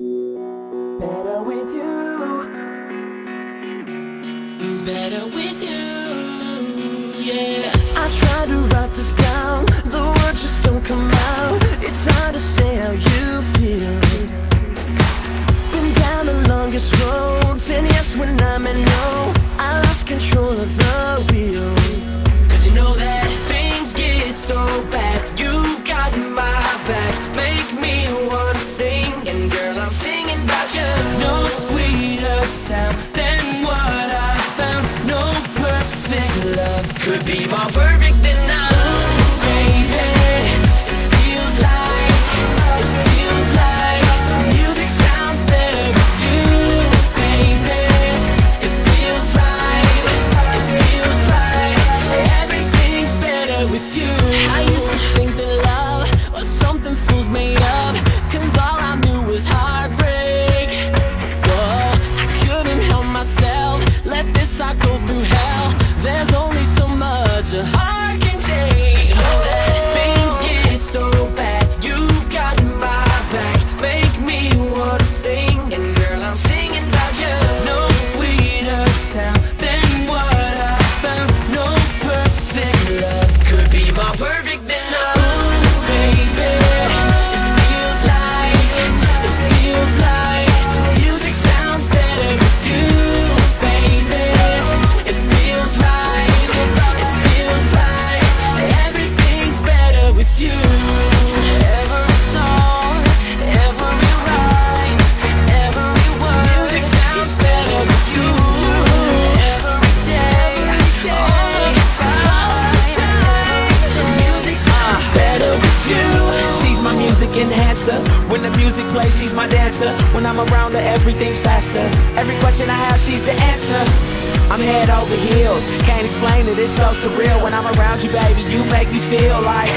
Better with you. Better with you. Yeah. I tried to write this down. sound than what I found. No perfect love could be my first. you have answer When the music plays, she's my dancer. When I'm around her, everything's faster. Every question I have, she's the answer. I'm head over heels. Can't explain it, it's so surreal. When I'm around you, baby, you make me feel like